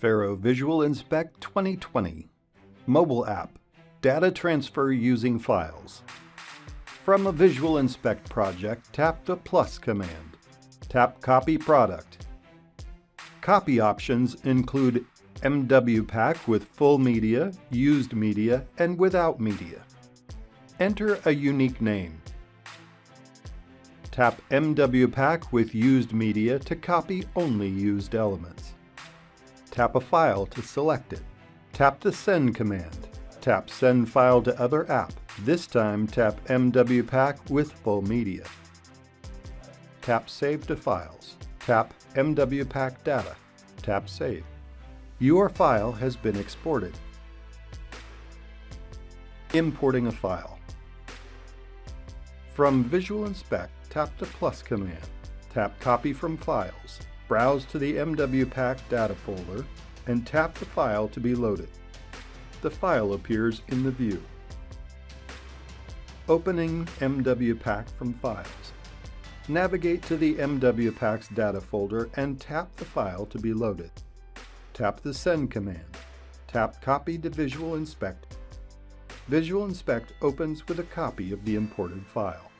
Faro Visual Inspect 2020 Mobile App Data Transfer Using Files From a Visual Inspect project, tap the plus command. Tap Copy Product. Copy options include MWPAC with full media, used media, and without media. Enter a unique name. Tap MWPAC with used media to copy only used elements. Tap a file to select it. Tap the Send command. Tap Send File to Other App. This time tap MWPAC with full media. Tap Save to Files. Tap MWPAC Data. Tap Save. Your file has been exported. Importing a file. From Visual Inspect, tap the plus command. Tap Copy from Files. Browse to the MWPAC data folder and tap the file to be loaded. The file appears in the view. Opening MWPAC from Files. Navigate to the MWPAC's data folder and tap the file to be loaded. Tap the Send command. Tap Copy to Visual Inspect. Visual Inspect opens with a copy of the imported file.